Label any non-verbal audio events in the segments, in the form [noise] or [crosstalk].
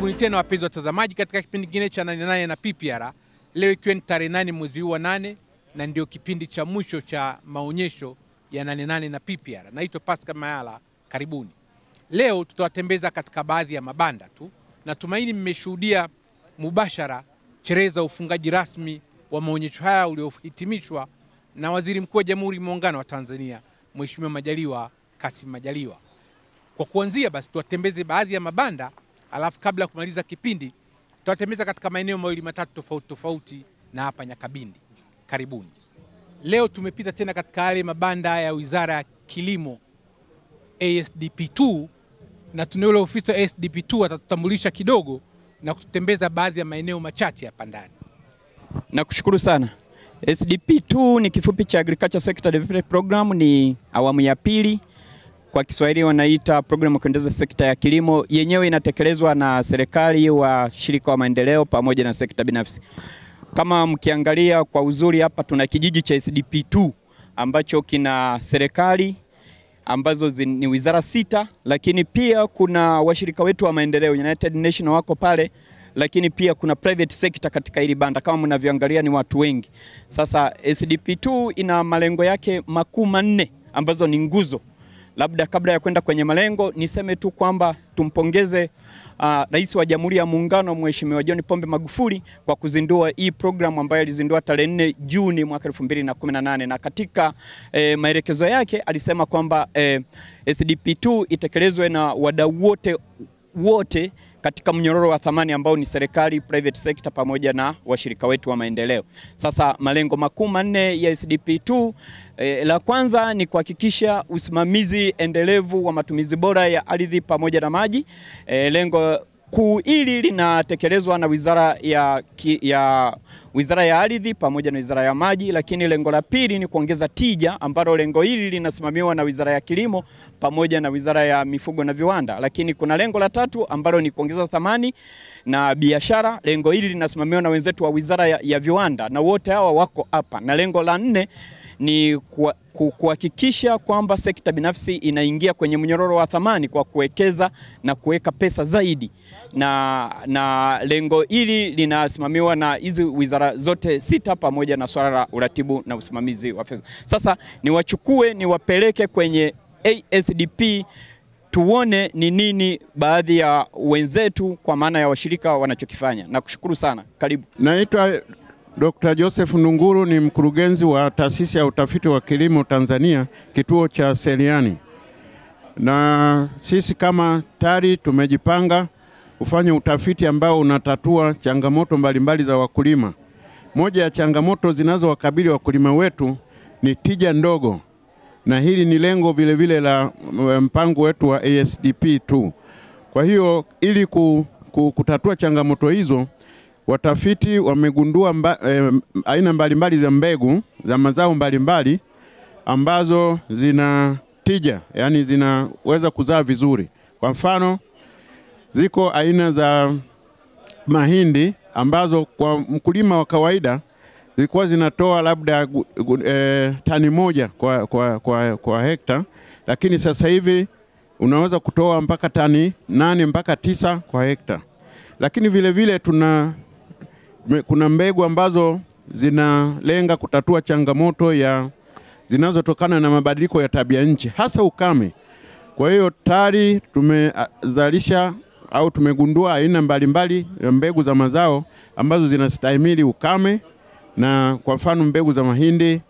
Karibuni tena wapenzi watazamaji, katika kipindi kingine cha nane nane na PPR. Leo ikiwa ni tarehe nane mwezi huu wa nane, na ndio kipindi cha mwisho cha maonyesho ya nane nane na PPR. Naitwa Pascal Mayala, karibuni. Leo tutawatembeza katika baadhi ya mabanda tu. Natumaini mmeshuhudia mubashara sherehe za ufungaji rasmi wa maonyesho haya uliohitimishwa na Waziri Mkuu wa Jamhuri ya Muungano wa Tanzania Mheshimiwa Majaliwa Kassim Majaliwa. Kwa kuanzia basi, tuwatembeze baadhi ya mabanda, alafu kabla ya kumaliza kipindi tutatembeza katika maeneo mawili matatu tofauti tofauti na hapa Nyakabindi. Karibuni. Leo tumepita tena katika yale mabanda ya Wizara ya Kilimo ASDP2, na tuna ofisa wa ASDP2 atatutambulisha kidogo na kututembeza baadhi ya maeneo machache hapa ndani. Nakushukuru sana. SDP2 ni kifupi cha Agriculture Sector Development Program, ni awamu ya pili, kwa Kiswahili wanaita programu ya kuendeleza sekta ya kilimo. Yenyewe inatekelezwa na serikali, washirika wa maendeleo pamoja na sekta binafsi. Kama mkiangalia kwa uzuri hapa, tuna kijiji cha SDP2 ambacho kina serikali ambazo ni wizara sita, lakini pia kuna washirika wetu wa maendeleo United Nations wako pale, lakini pia kuna private sector katika hili banda. Kama mnavyoangalia ni watu wengi. Sasa SDP2 ina malengo yake makuu manne ambazo ni nguzo. Labda kabla ya kwenda kwenye malengo, niseme tu kwamba tumpongeze uh, Rais wa Jamhuri ya Muungano Mheshimiwa John Pombe Magufuli kwa kuzindua hii programu ambayo alizindua tarehe 4 Juni mwaka 2018 na katika eh, maelekezo yake alisema kwamba eh, SDP2 itekelezwe na wadau wote wote katika mnyororo wa thamani ambao ni serikali, private sector pamoja na washirika wetu wa maendeleo. Sasa malengo makuu manne ya SDP2 eh, la kwanza ni kuhakikisha usimamizi endelevu wa matumizi bora ya ardhi pamoja na maji. Eh, lengo kuu hili linatekelezwa na wizara ya, ki, ya wizara ya ardhi pamoja na wizara ya maji, lakini lengo la pili ni kuongeza tija, ambalo lengo hili linasimamiwa na wizara ya kilimo pamoja na wizara ya mifugo na viwanda. Lakini kuna lengo la tatu ambalo ni kuongeza thamani na biashara. Lengo hili linasimamiwa na wenzetu wa wizara ya, ya viwanda, na wote hawa wako hapa, na lengo la nne ni kuhakikisha kwamba sekta binafsi inaingia kwenye mnyororo wa thamani kwa kuwekeza na kuweka pesa zaidi, na, na lengo hili linasimamiwa na hizi wizara zote sita pamoja na swala la uratibu na usimamizi wa fedha. Sasa niwachukue niwapeleke kwenye ASDP tuone ni nini baadhi ya wenzetu kwa maana ya washirika wanachokifanya. Nakushukuru sana, karibu. Naitwa Dr. Joseph Ndunguru ni mkurugenzi wa taasisi ya utafiti wa kilimo Tanzania, kituo cha Seliani. Na sisi kama TARI tumejipanga kufanya utafiti ambao unatatua changamoto mbalimbali za wakulima. Moja ya changamoto zinazowakabili wakulima wetu ni tija ndogo, na hili ni lengo vile vile la mm, mpango wetu wa ASDP2. Kwa hiyo ili ku, ku, kutatua changamoto hizo watafiti wamegundua mba, eh, aina mbalimbali za mbegu za mazao mbalimbali ambazo zina tija, yaani zinaweza kuzaa vizuri. Kwa mfano, ziko aina za mahindi ambazo kwa mkulima wa kawaida zilikuwa zinatoa labda eh, tani moja kwa, kwa, kwa, kwa hekta, lakini sasa hivi unaweza kutoa mpaka tani nane mpaka tisa kwa hekta. Lakini vile vile tuna kuna mbegu ambazo zinalenga kutatua changamoto ya zinazotokana na mabadiliko ya tabia nchi hasa ukame. Kwa hiyo tayari tumezalisha au tumegundua aina mbalimbali ya mbegu za mazao ambazo zinastahimili ukame, na kwa mfano mbegu za mahindi,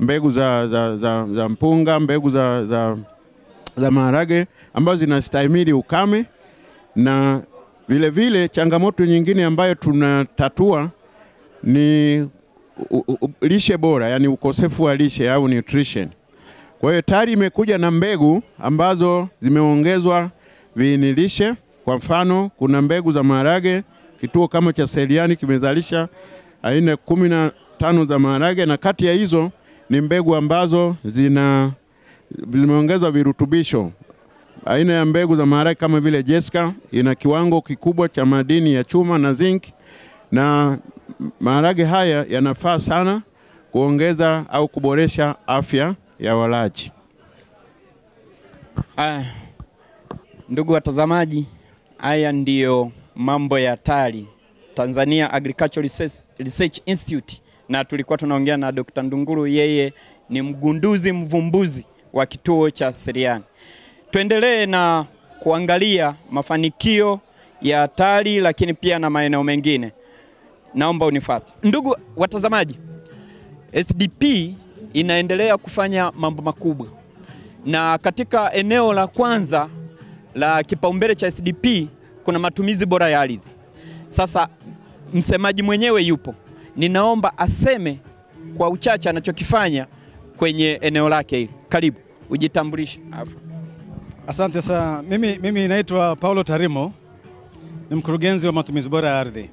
mbegu za, za, za, za mpunga, mbegu za, za, za maharage ambazo zinastahimili ukame na vile vile changamoto nyingine ambayo tunatatua ni u, u, lishe bora, yani ukosefu wa lishe au nutrition. Kwa hiyo tayari imekuja na mbegu ambazo zimeongezwa viini lishe. Kwa mfano, kuna mbegu za maharage, kituo kama cha Seliani kimezalisha aina kumi na tano za maharage, na kati ya hizo ni mbegu ambazo zina zimeongezwa virutubisho aina ya mbegu za maharage kama vile Jessica ina kiwango kikubwa cha madini ya chuma na zinc, na maharage haya yanafaa sana kuongeza au kuboresha afya ya walaji. Ah, ndugu watazamaji, haya ndiyo mambo ya TARI, Tanzania Agricultural Research, Institute, na tulikuwa tunaongea na Dr. Ndunguru, yeye ni mgunduzi mvumbuzi wa kituo cha Seliani. Tuendelee na kuangalia mafanikio ya TARI, lakini pia na maeneo mengine. Naomba unifuate. Ndugu watazamaji, SDP inaendelea kufanya mambo makubwa, na katika eneo la kwanza la kipaumbele cha SDP kuna matumizi bora ya ardhi. Sasa msemaji mwenyewe yupo, ninaomba aseme kwa uchache anachokifanya kwenye eneo lake hili. Karibu ujitambulishe. Afu. Asante sana. Mimi, mimi naitwa Paulo Tarimo, ni mkurugenzi wa matumizi bora ya ardhi,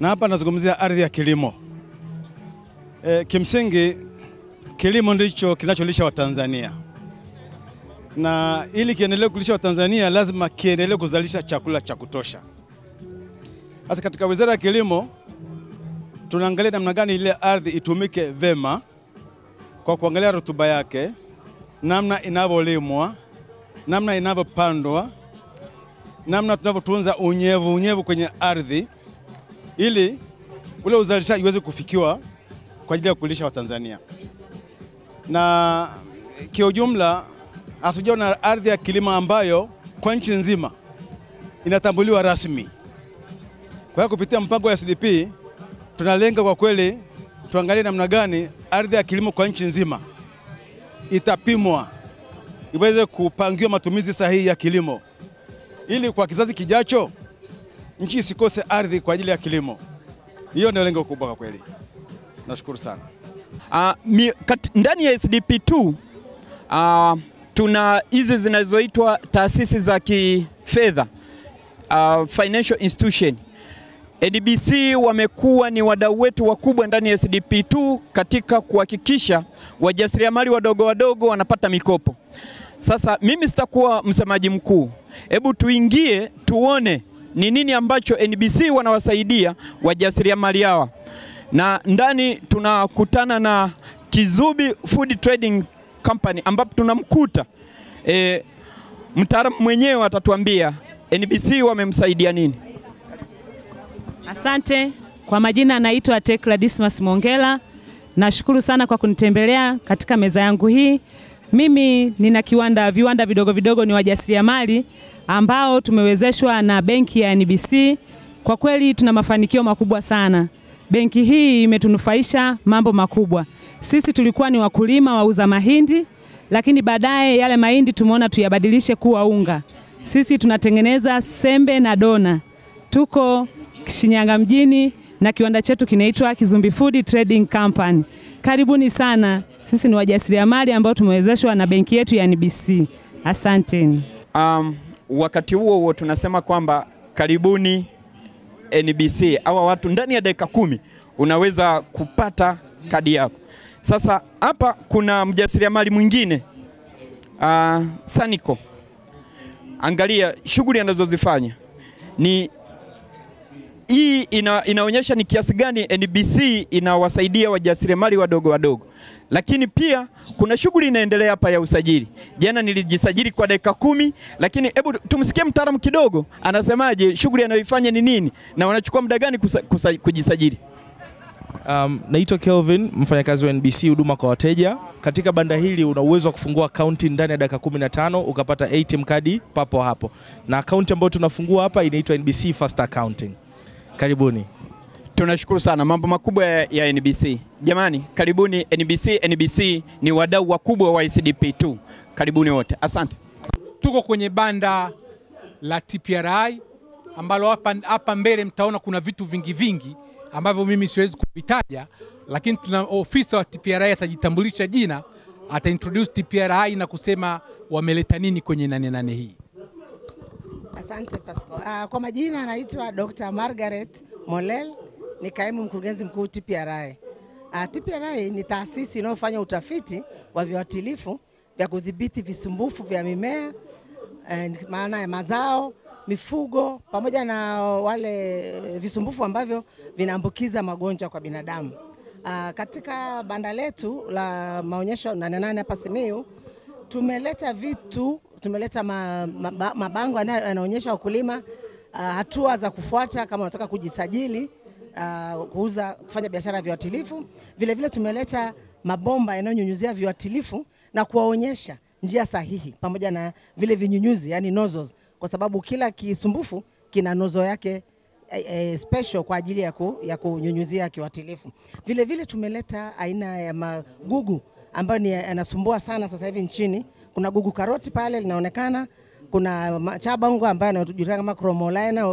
na hapa nazungumzia ardhi ya kilimo. E, kimsingi kilimo ndicho kinacholisha Watanzania, na ili kiendelee kulisha Watanzania lazima kiendelee kuzalisha chakula cha kutosha. Sasa katika Wizara ya Kilimo tunaangalia namna gani ile ardhi itumike vema kwa kuangalia rutuba yake, namna inavyolimwa, namna inavyopandwa, namna tunavyotunza unyevu unyevu kwenye ardhi ili ule uzalishaji uweze kufikiwa kwa ajili ya kulisha Watanzania. Na kiujumla hatujaona ardhi ya kilimo ambayo kwa nchi nzima inatambuliwa rasmi. Kwa hiyo kupitia mpango wa SDP tunalenga kwa kweli tuangalie namna gani ardhi ya kilimo kwa nchi nzima itapimwa iweze kupangiwa matumizi sahihi ya kilimo ili kwa kizazi kijacho nchi isikose ardhi kwa ajili ya kilimo. Hiyo ndio lengo kubwa kwa kweli. Nashukuru sana. Uh, mi, kat, ndani ya SDP2 uh, tuna hizi zinazoitwa taasisi za kifedha uh, financial institution. NBC wamekuwa ni wadau wetu wakubwa ndani ya SDP2 katika kuhakikisha wajasiriamali wadogo wadogo wanapata mikopo. Sasa mimi sitakuwa msemaji mkuu, hebu tuingie tuone ni nini ambacho NBC wanawasaidia wajasiriamali hawa, na ndani tunakutana na Kizubi Food Trading Company ambapo tunamkuta e, mtaalamu mwenyewe atatuambia NBC wamemsaidia nini. Asante. Kwa majina anaitwa Tekla Dismas Mongela. Nashukuru sana kwa kunitembelea katika meza yangu hii. Mimi nina kiwanda viwanda vidogo vidogo, ni wajasiriamali ambao tumewezeshwa na benki ya NBC. Kwa kweli tuna mafanikio makubwa sana. Benki hii imetunufaisha mambo makubwa. Sisi tulikuwa ni wakulima wauza mahindi, lakini baadaye yale mahindi tumeona tuyabadilishe kuwa unga. Sisi tunatengeneza sembe na dona. Tuko Shinyanga mjini na kiwanda chetu kinaitwa Kizumbi Food Trading Company. Karibuni sana. Sisi ni wajasiriamali ambao tumewezeshwa na benki yetu ya NBC. Asanteni. Um, wakati huo huo tunasema kwamba karibuni NBC. Hawa watu ndani ya dakika kumi unaweza kupata kadi yako. Sasa hapa kuna mjasiriamali mwingine uh, Saniko, angalia shughuli anazozifanya ni hii ina, inaonyesha ni kiasi gani NBC inawasaidia wajasiriamali wadogo wadogo, lakini pia kuna shughuli inaendelea hapa ya usajili. Jana nilijisajili kwa dakika kumi, lakini hebu tumsikie mtaalamu kidogo anasemaje, shughuli anayoifanya ni nini na wanachukua muda gani kujisajili. Um, naitwa Kelvin, mfanyakazi wa NBC huduma kwa wateja. Katika banda hili una uwezo wa kufungua akaunti ndani ya dakika 15 ukapata ATM kadi papo hapo, na akaunti ambayo tunafungua hapa inaitwa NBC Fast Accounting. Karibuni. Tunashukuru sana, mambo makubwa ya, ya NBC. Jamani, karibuni NBC. NBC ni wadau wakubwa wa ICDP2. Karibuni wote, asante. Tuko kwenye banda la TPRI ambalo hapa, hapa mbele mtaona kuna vitu vingi vingi ambavyo mimi siwezi kuvitaja, lakini tuna ofisa wa TPRI atajitambulisha jina, ata introduce TPRI na kusema wameleta nini kwenye nane nane hii. Asante Pasco. Uh, kwa majina anaitwa Dr. Margaret Molel, ni kaimu mkurugenzi mkuu TPRI. Uh, TPRI ni taasisi inayofanya utafiti wa viuatilifu vya kudhibiti visumbufu vya mimea eh, maana ya mazao, mifugo pamoja na wale visumbufu ambavyo vinaambukiza magonjwa kwa binadamu. Uh, katika banda letu la maonyesho Nane Nane hapa Simiyu tumeleta vitu tumeleta ma, ma, mabango yanayoonyesha wakulima uh, hatua za kufuata kama unataka kujisajili uh, kuuza kufanya biashara ya viuatilifu. Vile tumeleta mabomba yanayonyunyuzia viuatilifu na kuwaonyesha njia sahihi pamoja na vile vinyunyuzi yani nozzles, kwa sababu kila kisumbufu kina nozo yake e, e, special kwa ajili ya, ku, ya kunyunyuzia kiuatilifu. Vile vile tumeleta aina ya magugu ambayo ni yanasumbua sana sasa hivi nchini. Kuna gugu karoti pale linaonekana, kuna chabango ambayo anajulikana kama Chromolina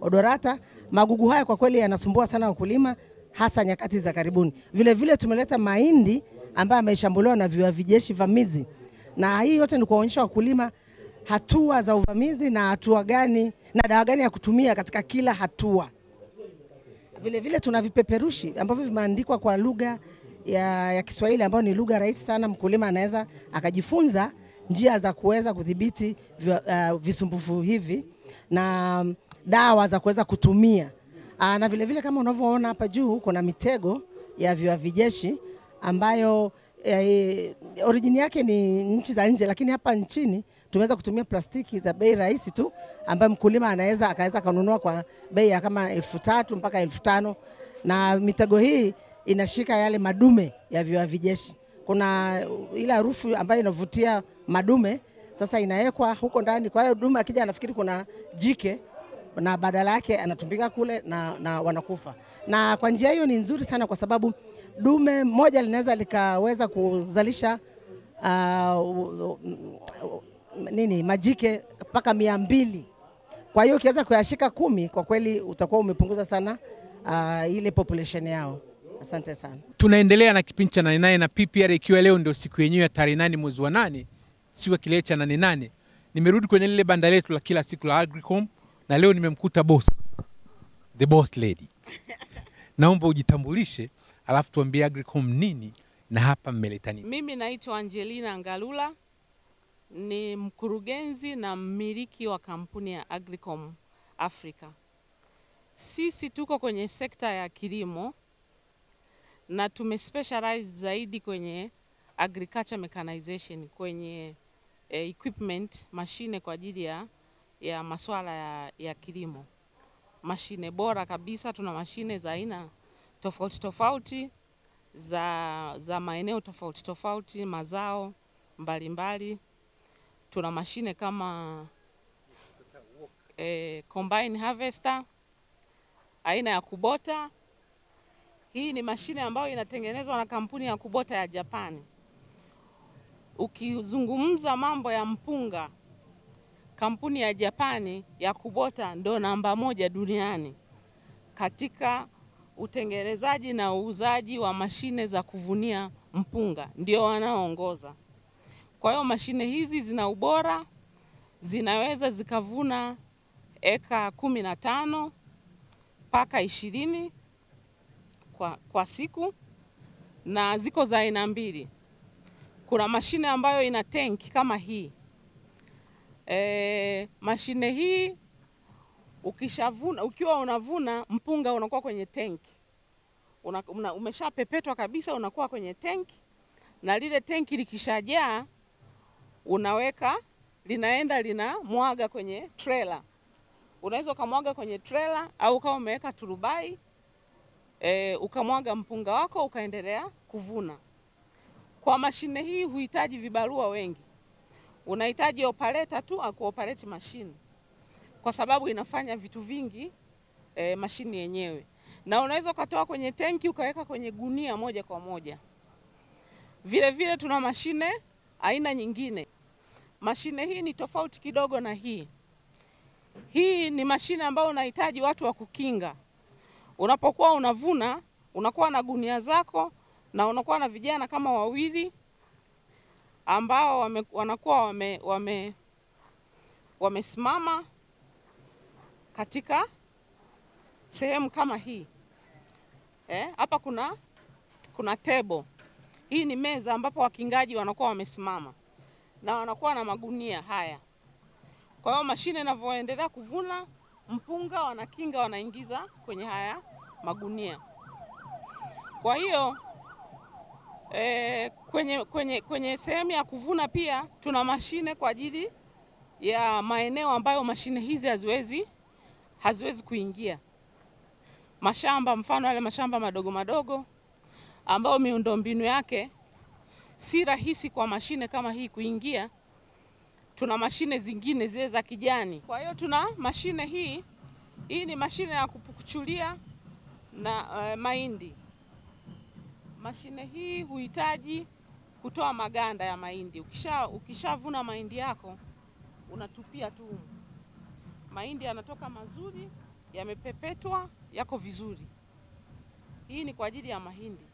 odorata. Magugu haya kwa kweli yanasumbua sana wakulima hasa nyakati za karibuni. Vile vile tumeleta mahindi ambayo yameshambuliwa na viwavijeshi vamizi, na hii yote ni kuwaonyesha wakulima hatua za uvamizi na hatua gani na dawa gani ya kutumia katika kila hatua. Vile vile tuna vipeperushi ambavyo vimeandikwa kwa lugha ya, ya Kiswahili ambayo ni lugha rahisi sana, mkulima anaweza akajifunza njia za kuweza kudhibiti uh, visumbufu hivi na dawa za kuweza kutumia. aa, na vile vile kama unavyoona hapa juu kuna mitego ya viwavijeshi ambayo eh, orijini yake ni nchi za nje, lakini hapa nchini tumeweza kutumia plastiki za bei rahisi tu ambayo mkulima anaweza akaweza kununua kwa bei ya kama elfu tatu mpaka elfu tano na mitego hii inashika yale madume ya viwavijeshi. Kuna ile harufu ambayo inavutia madume, sasa inawekwa huko ndani. Kwa hiyo dume akija anafikiri kuna jike na badala yake anatumbika kule na, na wanakufa. Na kwa njia hiyo ni nzuri sana, kwa sababu dume moja linaweza likaweza kuzalisha uh, nini majike mpaka mia mbili. Kwa hiyo ukiweza kuyashika kumi, kwa kweli utakuwa umepunguza sana uh, ile population yao. Asante sana. Tunaendelea na kipindi cha nane nane na PPR, ikiwa leo ndio siku yenyewe ya tarehe nane mwezi wa nane, siku ya kilele cha nane nane. Nimerudi kwenye lile banda letu la kila siku la Agricom na leo nimemkuta boss, the boss lady. [laughs] Naomba ujitambulishe, alafu tuambie Agricom nini na hapa mmeleta nini. Mimi naitwa Angelina Ngalula, ni mkurugenzi na mmiliki wa kampuni ya Agricom Africa. Sisi tuko kwenye sekta ya kilimo na tumespecialize zaidi kwenye agriculture mechanization, kwenye eh, equipment mashine kwa ajili ya, ya masuala ya, ya kilimo. Mashine bora kabisa, tuna mashine za aina tofauti tofauti za, za maeneo tofauti tofauti, mazao mbalimbali. mbali. Tuna mashine kama e, combine harvester aina ya Kubota. Hii ni mashine ambayo inatengenezwa na kampuni ya Kubota ya Japani. Ukizungumza mambo ya mpunga, kampuni ya Japani ya Kubota ndo namba moja duniani katika utengenezaji na uuzaji wa mashine za kuvunia mpunga, ndio wanaoongoza. Kwa hiyo mashine hizi zina ubora, zinaweza zikavuna eka kumi na tano mpaka ishirini kwa, kwa siku na ziko za aina mbili. Kuna mashine ambayo ina tenki kama hii e, mashine hii ukishavuna, ukiwa unavuna mpunga unakuwa kwenye tenki una, una, umeshapepetwa kabisa, unakuwa kwenye tenki, na lile tenki likishajaa unaweka linaenda lina mwaga kwenye trela. Unaweza ukamwaga kwenye trela au ukawa umeweka turubai e, ukamwaga mpunga wako ukaendelea kuvuna. Kwa mashine hii huhitaji vibarua wengi, unahitaji operator tu akuoperate mashine, kwa sababu inafanya vitu vingi e, mashine yenyewe, na unaweza ukatoa kwenye tenki ukaweka kwenye gunia moja kwa moja. Vile vile tuna mashine aina nyingine. Mashine hii ni tofauti kidogo na hii. Hii ni mashine ambayo unahitaji watu wa kukinga. Unapokuwa unavuna, unakuwa na gunia zako na unakuwa na vijana kama wawili ambao wame, wanakuwa wame, wame, wamesimama katika sehemu kama hii eh, hapa kuna kuna tebo Hii ni meza ambapo wakingaji wanakuwa wamesimama na wanakuwa na magunia haya. Kwa hiyo mashine inavyoendelea kuvuna mpunga, wanakinga wanaingiza kwenye haya magunia. Kwa hiyo e, kwenye, kwenye, kwenye sehemu ya kuvuna pia tuna mashine kwa ajili ya maeneo ambayo mashine hizi haziwezi haziwezi kuingia mashamba, mfano yale mashamba madogo madogo ambayo miundombinu yake si rahisi kwa mashine kama hii kuingia. Tuna mashine zingine zile za kijani. Kwa hiyo tuna mashine hii, hii ni mashine ya kupukuchulia na uh, mahindi. Mashine hii huhitaji kutoa maganda ya mahindi. Ukisha ukishavuna mahindi yako unatupia tu humu. Mahindi yanatoka mazuri, yamepepetwa, yako vizuri. Hii ni kwa ajili ya mahindi,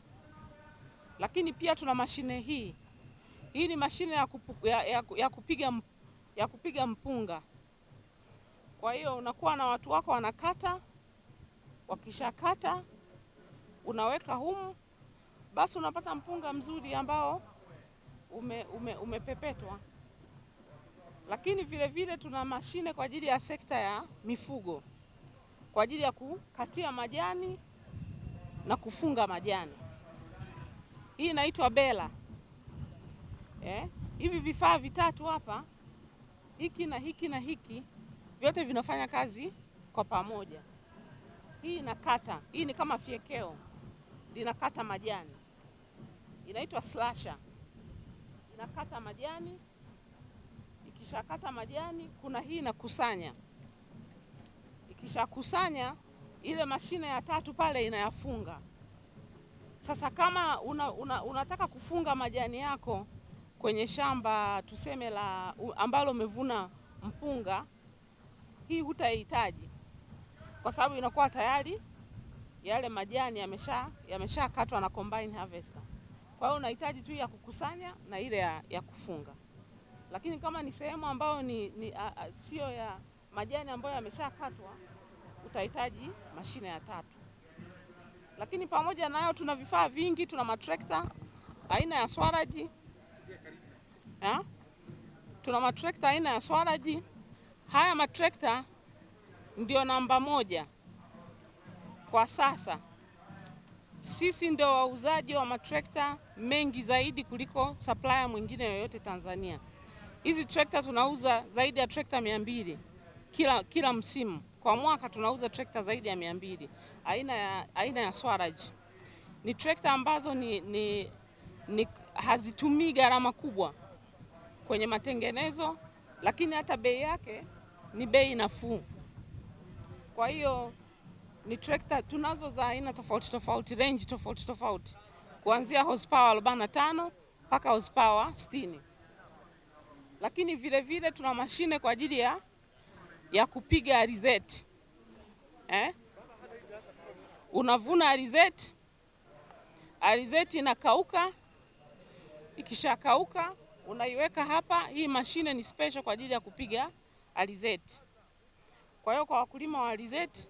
lakini pia tuna mashine hii. Hii ni mashine ya, kupu, ya, ya, ya, kupiga, ya kupiga mpunga. Kwa hiyo unakuwa na watu wako wanakata, wakishakata unaweka humu, basi unapata mpunga mzuri ambao ume, ume, umepepetwa. Lakini vile vile tuna mashine kwa ajili ya sekta ya mifugo, kwa ajili ya kukatia majani na kufunga majani. Hii inaitwa bela. Eh, hivi vifaa vitatu hapa, hiki na hiki na hiki, vyote vinafanya kazi kwa pamoja. Hii inakata, hii ni kama fyekeo linakata majani, inaitwa slasher, inakata majani. Ikishakata majani, kuna hii inakusanya. Ikishakusanya, ile mashine ya tatu pale inayafunga. Sasa kama una, una, unataka kufunga majani yako kwenye shamba tuseme la ambalo umevuna mpunga, hii hutahitaji kwa sababu inakuwa tayari yale majani yamesha yameshakatwa na combine harvester. Kwa hiyo unahitaji tu ya kukusanya na ile ya, ya kufunga. Lakini kama ni sehemu ambayo ni, ni a, a, sio ya majani ambayo yameshakatwa, utahitaji mashine ya tatu. Lakini pamoja nayo tuna vifaa vingi, tuna matrekta aina ya swaraji ya? Tuna matrekta aina ya swaraji. Haya matrekta ndio namba moja kwa sasa. Sisi ndio wauzaji wa matrekta mengi zaidi kuliko supplier mwingine yoyote Tanzania. Hizi trekta tunauza zaidi ya trekta mia mbili kila, kila msimu. Kwa mwaka tunauza trekta zaidi ya mia mbili aina ya, aina ya Swaraj. Ni trekta ambazo ni, ni, ni hazitumii gharama kubwa kwenye matengenezo, lakini hata bei yake ni bei nafuu. Kwa hiyo ni trekta tunazo za aina tofauti tofauti, range tofauti tofauti, kuanzia horsepower 45 mpaka horsepower 60. Lakini vile vile tuna mashine kwa ajili ya, ya kupiga alizeti eh? Unavuna alizeti, alizeti inakauka, ikishakauka unaiweka hapa. Hii mashine ni special kwa ajili ya kupiga alizeti. Kwa hiyo kwa wakulima wa alizeti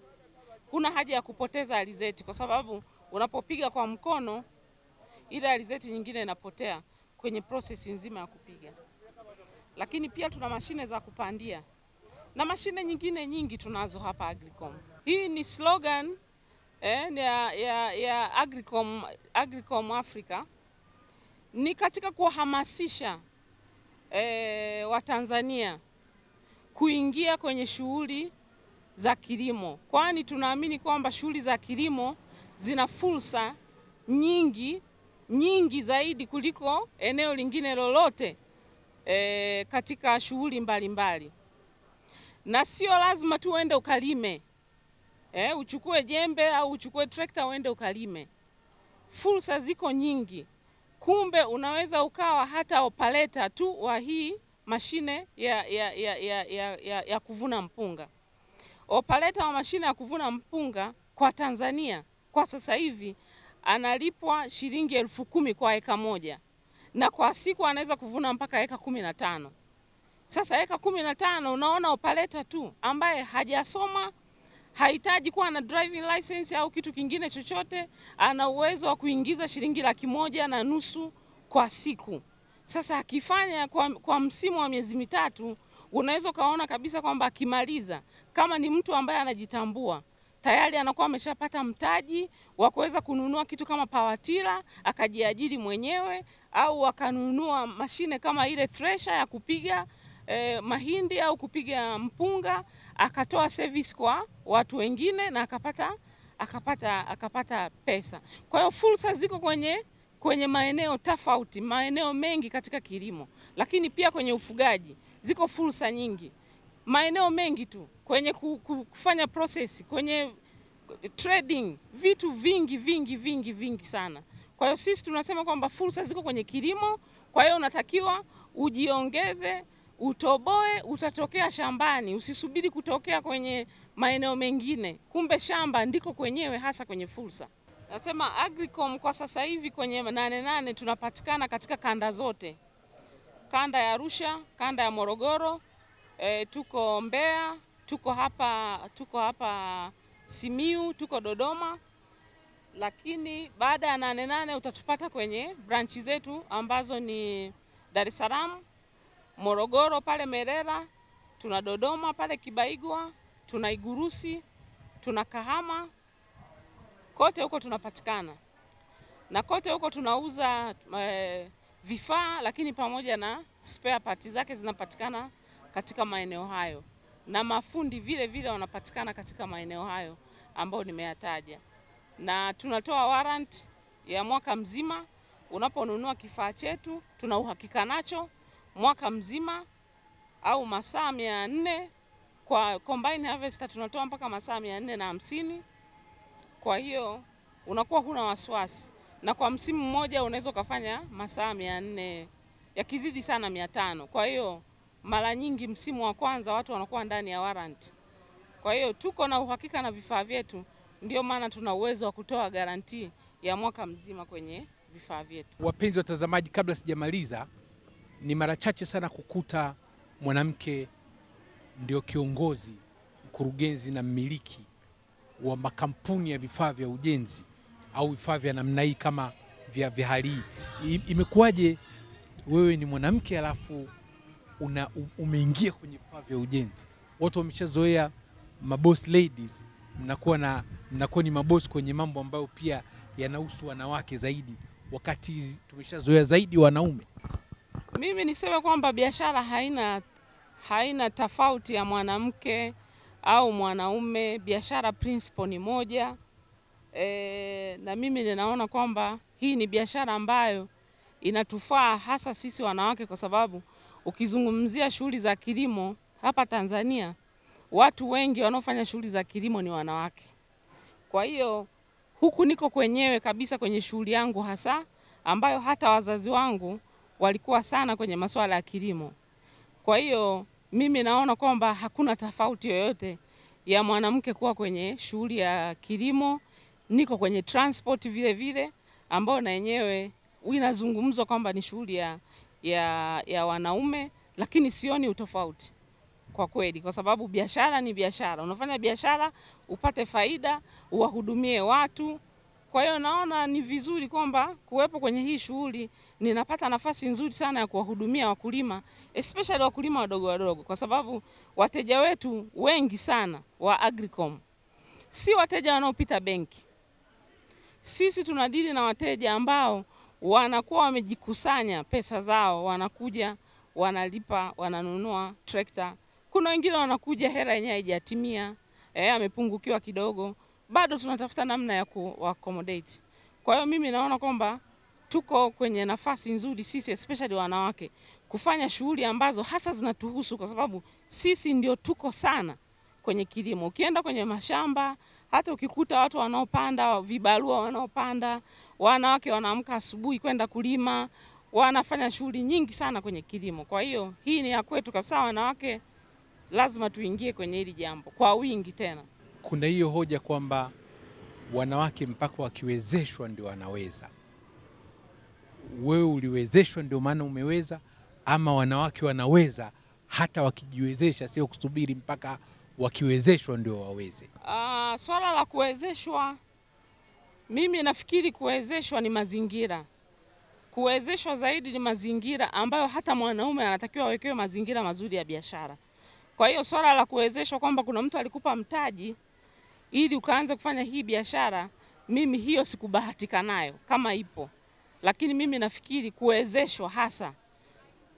huna haja ya kupoteza alizeti, kwa sababu unapopiga kwa mkono ile alizeti nyingine inapotea kwenye prosesi nzima ya kupiga. Lakini pia tuna mashine za kupandia na mashine nyingine nyingi tunazo hapa Agricom. Hii ni slogan eh, ya, ya, ya Agricom, Agricom Africa ni katika kuwahamasisha eh, Watanzania kuingia kwenye shughuli za kilimo, kwani tunaamini kwamba shughuli za kilimo zina fursa nyingi nyingi zaidi kuliko eneo lingine lolote e, katika shughuli mbalimbali, na sio lazima tu uende ukalime e, uchukue jembe au uchukue trekta uende ukalime. Fursa ziko nyingi, kumbe unaweza ukawa hata opaleta tu wa hii mashine ya, ya, ya, ya, ya, ya, ya kuvuna mpunga. Opaleta wa mashine ya kuvuna mpunga kwa Tanzania kwa sasa hivi analipwa shilingi elfu kumi kwa eka moja na kwa siku anaweza kuvuna mpaka eka kumi na tano. Sasa eka kumi na tano, unaona opaleta tu ambaye hajasoma hahitaji kuwa na driving license au kitu kingine chochote, ana uwezo wa kuingiza shilingi laki moja na nusu kwa siku. Sasa akifanya kwa, kwa msimu wa miezi mitatu, unaweza ukaona kabisa kwamba akimaliza, kama ni mtu ambaye anajitambua tayari anakuwa ameshapata mtaji wa kuweza kununua kitu kama pawatila akajiajiri mwenyewe, au akanunua mashine kama ile thresha ya kupiga eh, mahindi au kupiga mpunga akatoa service kwa watu wengine na akapata akapata akapata pesa. Kwa hiyo fursa ziko kwenye kwenye maeneo tofauti, maeneo mengi katika kilimo, lakini pia kwenye ufugaji ziko fursa nyingi, maeneo mengi tu kwenye ku- ku- kufanya process, kwenye trading, vitu vingi vingi vingi vingi sana. Kwa hiyo sisi tunasema kwamba fursa ziko kwenye kilimo, kwa hiyo unatakiwa ujiongeze, utoboe, utatokea shambani, usisubiri kutokea kwenye maeneo mengine. Kumbe shamba ndiko kwenyewe hasa kwenye fursa. Nasema Agricom kwa sasa hivi kwenye nane nane tunapatikana katika kanda zote, kanda ya Arusha, kanda ya Morogoro, e, tuko Mbeya, tuko hapa, tuko hapa Simiu, tuko Dodoma, lakini baada ya nane nane utatupata kwenye branchi zetu ambazo ni Dar es Salaam, Morogoro pale Merera, tuna Dodoma pale Kibaigwa, tuna Igurusi, tuna Kahama, kote huko tunapatikana. Na kote huko tunauza eh, vifaa lakini pamoja na spare parts zake zinapatikana katika maeneo hayo, na mafundi vile vile wanapatikana katika maeneo hayo ambayo nimeyataja, na tunatoa warrant ya mwaka mzima. Unaponunua kifaa chetu, tuna uhakika nacho mwaka mzima au masaa mia nne kwa combine harvester tunatoa mpaka masaa mia nne na hamsini. Kwa hiyo unakuwa huna wasiwasi, na kwa msimu mmoja unaweza ukafanya masaa mia nne yakizidi sana mia tano. Kwa hiyo mara nyingi msimu wa kwanza watu wanakuwa ndani ya warranty. Kwa hiyo tuko na uhakika na vifaa vyetu, ndio maana tuna uwezo wa kutoa garantii ya mwaka mzima kwenye vifaa vyetu. Wapenzi watazamaji, kabla sijamaliza, ni mara chache sana kukuta mwanamke ndio kiongozi, mkurugenzi na mmiliki wa makampuni ya vifaa vya ujenzi au vifaa vya namna hii kama vya, vya hali hii. Imekuwaje wewe ni mwanamke alafu una, umeingia kwenye vifaa vya ujenzi? Watu wameshazoea maboss ladies, mnakuwa na mnakuwa ni maboss kwenye mambo ambayo pia yanahusu wanawake zaidi, wakati tumeshazoea zaidi wanaume. Mimi niseme kwamba biashara haina haina tofauti ya mwanamke au mwanaume. Biashara principle ni moja e, na mimi ninaona kwamba hii ni biashara ambayo inatufaa hasa sisi wanawake, kwa sababu ukizungumzia shughuli za kilimo hapa Tanzania, watu wengi wanaofanya shughuli za kilimo ni wanawake. Kwa hiyo huku niko kwenyewe kabisa kwenye shughuli yangu hasa ambayo hata wazazi wangu walikuwa sana kwenye masuala ya kilimo. Kwa hiyo mimi naona kwamba hakuna tofauti yoyote ya mwanamke kuwa kwenye shughuli ya kilimo. Niko kwenye transport vile vile, ambayo na yenyewe inazungumzwa kwamba ni shughuli ya, ya, ya wanaume, lakini sioni utofauti kwa kweli, kwa sababu biashara ni biashara. Unafanya biashara upate faida, uwahudumie watu. Kwa hiyo naona ni vizuri kwamba kuwepo kwenye hii shughuli, ninapata nafasi nzuri sana ya kuwahudumia wakulima, especially wakulima wadogo wadogo, kwa sababu wateja wetu wengi sana wa Agricom si wateja wanaopita benki. Sisi tunadili na wateja ambao wanakuwa wamejikusanya pesa zao, wanakuja wanalipa, wananunua trekta. Kuna wengine wanakuja hela yenyewe haijatimia, e, amepungukiwa kidogo, bado tunatafuta namna ya kuaccommodate. Kwa hiyo mimi naona kwamba tuko kwenye nafasi nzuri sisi especially wanawake kufanya shughuli ambazo hasa zinatuhusu, kwa sababu sisi ndio tuko sana kwenye kilimo. Ukienda kwenye mashamba, hata ukikuta watu wanaopanda vibarua, wanaopanda, wanawake wanaamka asubuhi kwenda kulima, wanafanya shughuli nyingi sana kwenye kilimo. Kwa hiyo hii ni ya kwetu kabisa, wanawake lazima tuingie kwenye hili jambo kwa wingi tena. Kuna hiyo hoja kwamba wanawake mpaka wakiwezeshwa ndio wanaweza. Wewe uliwezeshwa ndio maana umeweza, ama wanawake wanaweza hata wakijiwezesha, sio kusubiri mpaka wakiwezeshwa ndio waweze? Uh, swala la kuwezeshwa, mimi nafikiri kuwezeshwa ni mazingira. Kuwezeshwa zaidi ni mazingira ambayo hata mwanaume anatakiwa awekewe mazingira mazuri ya biashara. Kwa hiyo swala la kuwezeshwa kwamba kuna mtu alikupa mtaji ili ukaanze kufanya hii biashara, mimi hiyo sikubahatika nayo kama ipo, lakini mimi nafikiri kuwezeshwa hasa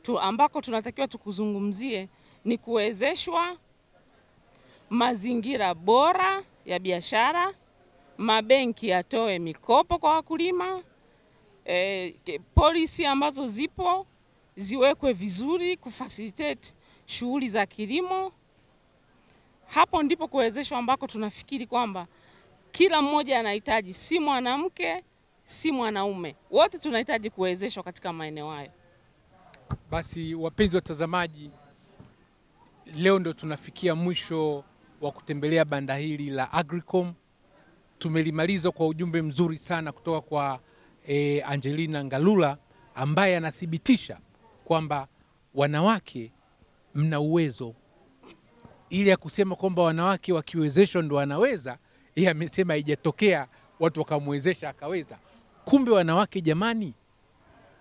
tu ambako tunatakiwa tukuzungumzie ni kuwezeshwa mazingira bora ya biashara, mabenki yatoe mikopo kwa wakulima, e, polisi ambazo zipo ziwekwe vizuri kufacilitate shughuli za kilimo. Hapo ndipo kuwezeshwa ambako tunafikiri kwamba kila mmoja anahitaji, si mwanamke si mwanaume, wote tunahitaji kuwezeshwa katika maeneo hayo. Basi wapenzi watazamaji, leo ndo tunafikia mwisho wa kutembelea banda hili la Agricom. Tumelimaliza kwa ujumbe mzuri sana kutoka kwa e, Angelina Ngalula ambaye anathibitisha kwamba wanawake mna uwezo. Ili ya kusema kwamba wanawake wakiwezeshwa ndo wanaweza, yeye amesema haijatokea watu wakamwezesha akaweza. Kumbe wanawake, jamani,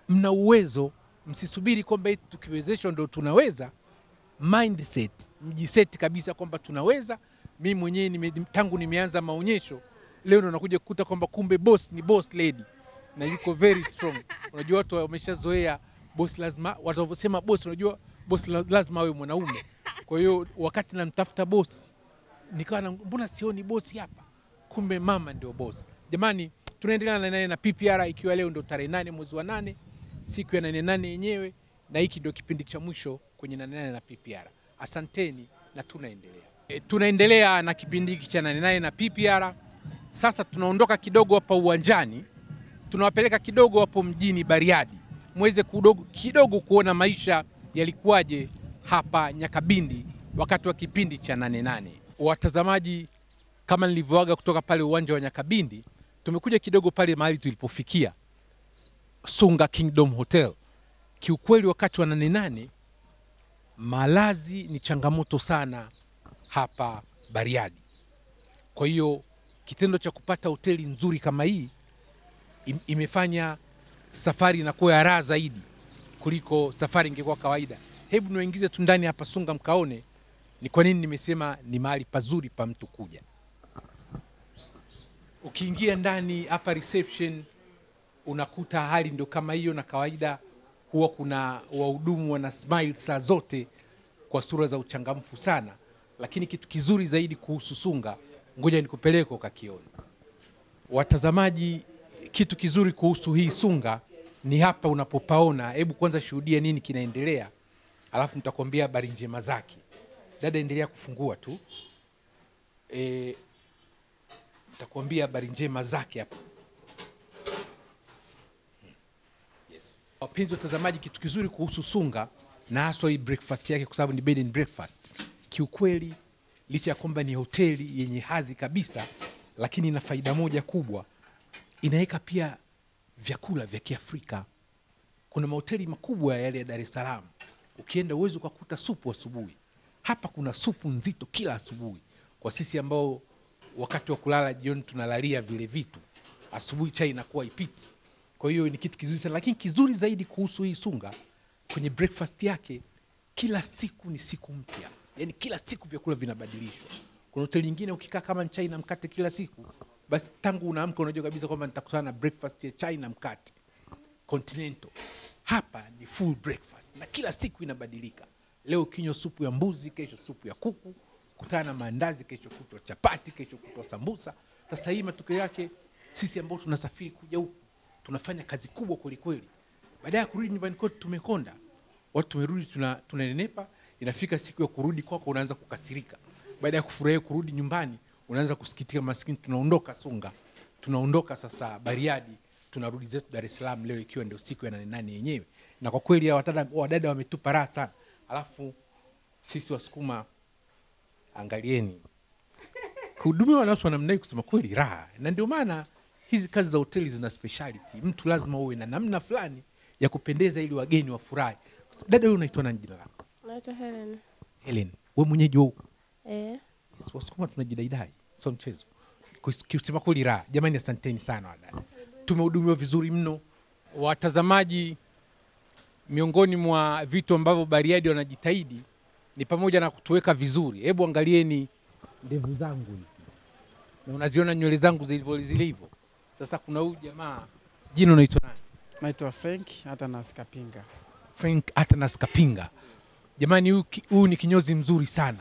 mna uwezo, msisubiri kwamba eti tukiwezeshwa ndo tunaweza. Mindset, mjiseti kabisa kwamba tunaweza. Mimi mwenyewe tangu nimeanza maonyesho leo ndo nakuja kukuta kwamba kumbe boss ni boss lady na yuko very strong. Unajua watu wameshazoea boss lazima, watavyosema boss, unajua boss lazima awe mwanaume. Kwa hiyo wakati namtafuta boss nikawa na mbona sioni bosi hapa, kumbe mama ndio bosi. Jamani, tunaendelea na nane na PPR ikiwa leo ndo tarehe nane mwezi wa nane siku ya nane nane yenyewe, na hiki ndio kipindi cha mwisho kwenye nane nane na PPR. Asanteni na tunaendelea e, tunaendelea na kipindi hiki cha nane nane na PPR. Sasa tunaondoka kidogo hapa uwanjani, tunawapeleka kidogo hapo mjini Bariadi muweze kidogo kuona maisha yalikuwaje hapa Nyakabindi wakati wa kipindi cha nane nane. Watazamaji, kama nilivyoaga kutoka pale uwanja wa Nyakabindi, tumekuja kidogo pale mahali tulipofikia Sunga Kingdom Hotel. Kiukweli wakati wa nane nane malazi ni changamoto sana hapa Bariadi. Kwa hiyo kitendo cha kupata hoteli nzuri kama hii im- imefanya safari inakuwa ya raha zaidi kuliko safari ingekuwa kawaida. Hebu niwaingize tu ndani hapa Sunga mkaone ni kwa nini nimesema ni mahali pazuri pa mtu kuja. Ukiingia ndani hapa reception unakuta hali ndio kama hiyo, na kawaida huwa kuna wahudumu wana smile saa zote kwa sura za uchangamfu sana, lakini kitu kizuri zaidi kuhusu Sunga, ngoja nikupeleke ukakione. Watazamaji, kitu kizuri kuhusu hii Sunga ni hapa unapopaona. Hebu kwanza shuhudia nini kinaendelea, alafu nitakwambia habari njema zake. Dada, endelea kufungua tu e, nitakwambia habari njema zake hapa. Yes. Wapenzi watazamaji, kitu kizuri kuhusu Sunga na haswa hii breakfast yake, kwa sababu ni bed and breakfast, kiukweli, licha ya kwamba ni hoteli yenye hadhi kabisa, lakini ina faida moja kubwa, inaweka pia vyakula vya Kiafrika. Kuna mahoteli makubwa yale ya Dar es Salaam, ukienda uwezi ukakuta supu asubuhi. Hapa kuna supu nzito kila asubuhi. Kwa sisi ambao wakati wa kulala jioni tunalalia vile vitu, asubuhi chai inakuwa ipiti. Kwa hiyo ni kitu kizuri sana, lakini kizuri zaidi kuhusu hii Sunga kwenye breakfast yake, kila siku ni siku mpya, yaani kila siku vyakula vinabadilishwa. Kuna hoteli nyingine ukikaa kama chai na mkate kila siku, basi tangu unaamka unajua kabisa kwamba nitakutana na breakfast ya chai na mkate continental. Hapa ni full breakfast na kila siku inabadilika. Leo kinywa supu ya mbuzi, kesho supu ya kuku, kutana na maandazi, kesho kutwa chapati, kesho kutwa sambusa. Sasa hii matokeo yake sisi ambao tunasafiri kuja huku tunafanya kazi kubwa kwelikweli. Baada ya kurudi nyumbani kwetu tumekonda, watu tumerudi tuna, tunanenepa. Inafika siku ya kurudi kwako unaanza kukasirika. Baada ya kufurahia kurudi nyumbani unaanza kusikitika, maskini, tunaondoka Sunga, tunaondoka sasa Bariadi, tunarudi zetu Dar es Salaam leo ikiwa ndio siku ya nane nane yenyewe, na kwa kweli wadada wadada wametupa raha sana. Alafu sisi Wasukuma, angalieni kuhudumia wanawake wanamna hii, kusema kweli raha, na ndio maana hizi kazi za hoteli zina speciality. Mtu lazima uwe na namna fulani ya kupendeza ili wageni wafurahi. Dada, wewe unaitwa nani jina lako? Naitwa Helen. Helen, we mwenyeji wa? Eh, Yes, Wasukuma tunajidaidai, sio mchezo. Kus- Kusema kweli raha. Jamani, asanteni sana wadada, tumehudumiwa vizuri mno. Watazamaji, miongoni mwa vitu ambavyo Bariadi wanajitahidi ni pamoja na kutuweka vizuri. Hebu angalieni ndevu zangu hizi na unaziona nywele zangu zilivyo zilivyo. Sasa kuna huyu jamaa, jina unaitwa nani? Naitwa Frank Atanas Kapinga. Frank Atanas Kapinga. Jamani, huu ni kinyozi mzuri sana.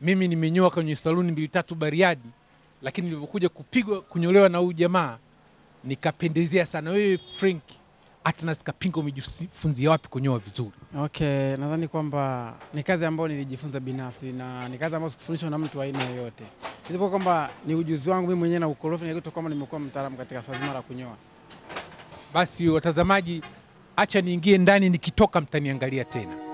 Mimi nimenyoa kwenye saluni mbili tatu Bariadi, lakini nilivyokuja kupigwa kunyolewa na huyu jamaa nikapendezea sana. Wewe Frank Atnas Kapinga, umejifunzia wapi kunyoa vizuri? Okay, nadhani kwamba ni kazi ambayo nilijifunza binafsi na ni kazi ambayo sikufundishwa na mtu aina yoyote, isipokuwa kwamba ni ujuzi wangu mimi mwenyewe na ukorofi, nilikuta kwamba nimekuwa mtaalamu katika swala zima la kunyoa. Basi watazamaji, acha niingie ndani, nikitoka mtaniangalia tena.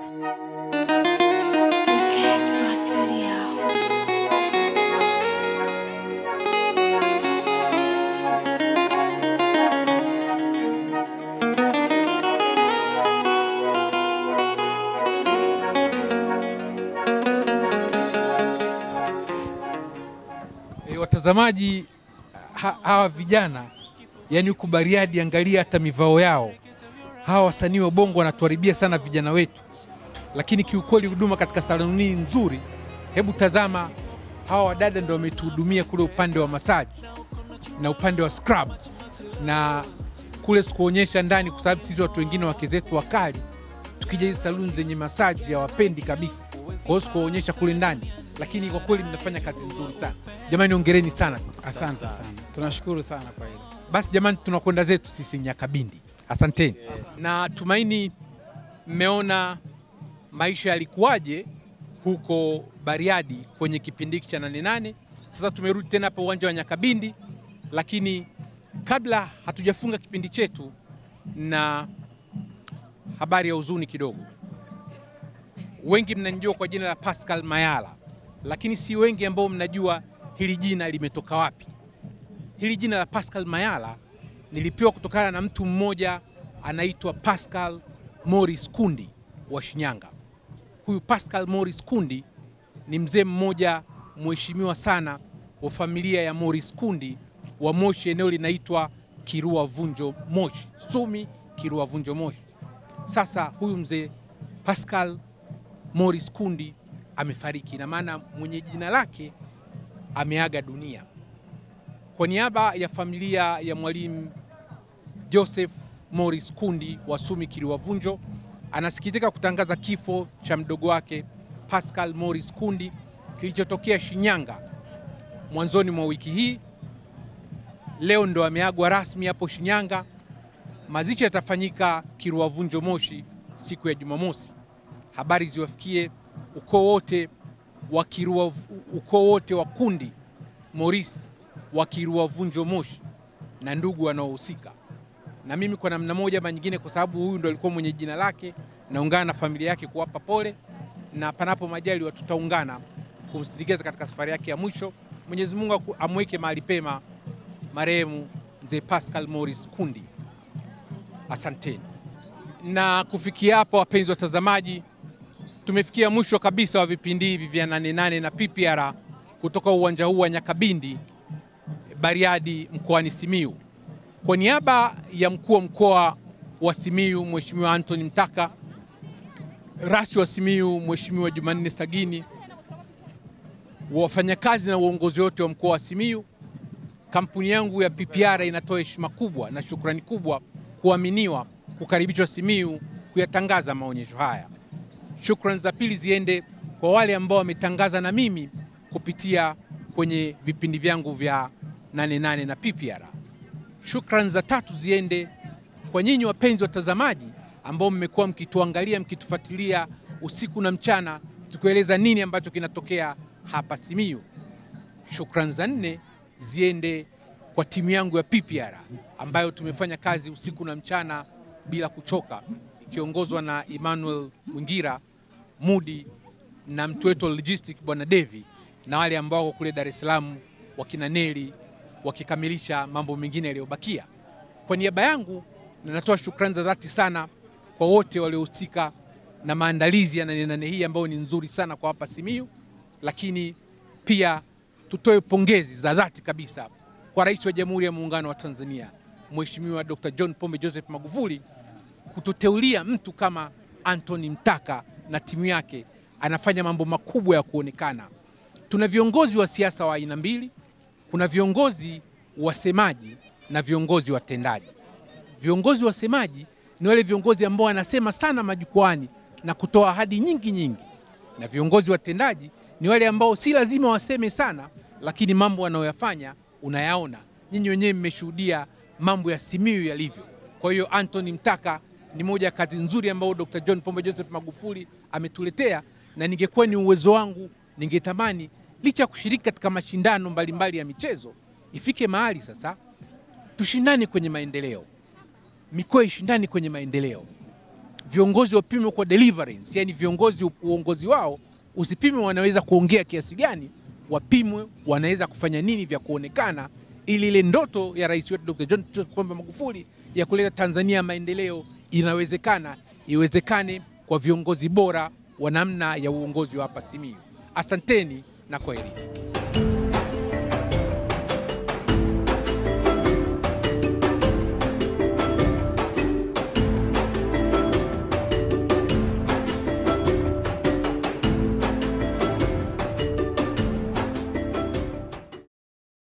Watazamaji ha, hawa vijana yani huku Bariadi, angalia hata mivao yao. Hawa wasanii wa bongo wanatuharibia sana vijana wetu, lakini kiukweli huduma katika saluni nzuri. Hebu tazama, hawa wadada ndo wametuhudumia kule upande wa masaji na upande wa scrub, na kule sikuonyesha ndani, kwa sababu sisi watu wengine wake zetu wakali, tukija hizi saluni zenye masaji ya wapendi kabisa. Kwa hiyo sikuonyesha kule ndani, lakini kwa kweli mnafanya kazi nzuri sana jamani, ongereni sana. Asante sana, tunashukuru sana kwa hilo. Basi jamani, tunakwenda zetu sisi Nyakabindi. Asanteni na tumaini mmeona maisha yalikuwaje huko Bariadi kwenye kipindi hiki cha nane nane. Sasa tumerudi tena hapa uwanja wa Nyakabindi, lakini kabla hatujafunga kipindi chetu na habari ya huzuni kidogo. Wengi mnanijua kwa jina la Pascal Mayala, lakini si wengi ambao mnajua hili jina limetoka wapi. Hili jina la Pascal Mayala nilipewa kutokana na mtu mmoja anaitwa Pascal Morris Kundi wa Shinyanga. Huyu Pascal Morris Kundi ni mzee mmoja mheshimiwa sana wa familia ya Morris Kundi wa Moshi, eneo linaitwa Kirua Vunjo Moshi, Sumi Kirua Vunjo Moshi. Sasa huyu mzee Pascal Morris Kundi amefariki, na maana mwenye jina lake ameaga dunia. Kwa niaba ya familia ya mwalimu Joseph Morris Kundi wa Sumi Kiliwavunjo, anasikitika kutangaza kifo cha mdogo wake Pascal Morris Kundi kilichotokea Shinyanga mwanzoni mwa wiki hii. Leo ndo ameagwa rasmi hapo Shinyanga. Mazishi yatafanyika Kiliwavunjo Moshi siku ya Jumamosi. Habari ziwafikie ukoo wote wa Kirua, ukoo wote wa Kundi Morris wa Kirua Vunjo Moshi na ndugu wanaohusika. Na mimi kwa namna moja ama nyingine, kwa sababu huyu ndo alikuwa mwenye jina lake, naungana na familia yake kuwapa pole, na panapo majaliwa tutaungana kumsindikiza katika safari yake ya mwisho. Mwenyezi Mungu amweke mahali pema marehemu mzee Pascal Morris Kundi. Asanteni. Na kufikia hapa, wapenzi watazamaji, tumefikia mwisho kabisa wa vipindi hivi vya nane nane na PPR kutoka uwanja huu wa Nyakabindi Bariadi mkoani Simiu. Kwa niaba ya mkuu wa mkoa wa Simiu Mheshimiwa Anthony Mtaka, rasi wa Simiu Mheshimiwa Jumanne Sagini, wafanyakazi na uongozi wote wa mkoa wa Simiu, kampuni yangu ya PPR inatoa heshima kubwa na shukrani kubwa kuaminiwa kukaribishwa Simiu, kuyatangaza maonyesho haya. Shukrani za pili ziende kwa wale ambao wametangaza na mimi kupitia kwenye vipindi vyangu vya nane nane na PPR. Shukrani za tatu ziende kwa nyinyi wapenzi watazamaji ambao mmekuwa mkituangalia mkitufuatilia usiku na mchana, tukueleza nini ambacho kinatokea hapa Simiyu. Shukrani za nne ziende kwa timu yangu ya PPR ambayo tumefanya kazi usiku na mchana bila kuchoka, ikiongozwa na Emmanuel Mwingira Mudi na mtu wetu wa logistic bwana Devi na wale ambao wako kule Dar es Salaam wakina Neli wakikamilisha mambo mengine yaliyobakia. Kwa niaba yangu ninatoa shukrani za dhati sana kwa wote waliohusika na maandalizi ya nane nane hii ambayo ni nzuri sana kwa hapa Simiyu, lakini pia tutoe pongezi za dhati kabisa kwa Rais wa Jamhuri ya Muungano wa Tanzania Mheshimiwa Dr. John Pombe Joseph Magufuli kututeulia mtu kama Anthony Mtaka na timu yake, anafanya mambo makubwa ya kuonekana. Tuna viongozi wa siasa wa aina mbili, kuna viongozi wasemaji na viongozi watendaji. Viongozi wasemaji ni wale viongozi ambao wanasema sana majukwani na kutoa ahadi nyingi nyingi, na viongozi watendaji ni wale ambao si lazima waseme sana, lakini mambo wanayoyafanya unayaona. Nyinyi wenyewe mmeshuhudia mambo ya Simiyu yalivyo. Kwa hiyo Anthony Mtaka ni moja ya kazi nzuri ambayo Dr. John Pombe Joseph Magufuli ametuletea, na ningekuwa ni uwezo wangu, ningetamani licha ya kushiriki katika mashindano mbalimbali mbali ya michezo, ifike mahali sasa tushindane kwenye maendeleo, mikoa ishindane kwenye maendeleo, viongozi wapimwe kwa deliverance, yani viongozi uongozi wao usipimwe wanaweza kuongea kiasi gani, wapimwe wanaweza kufanya nini vya kuonekana, ili ile ndoto ya rais wetu Dr. John Pombe Magufuli ya kuleta Tanzania maendeleo inawezekana, iwezekane kwa viongozi bora wa namna ya uongozi wa hapa Simiyu. Asanteni na kwaheri.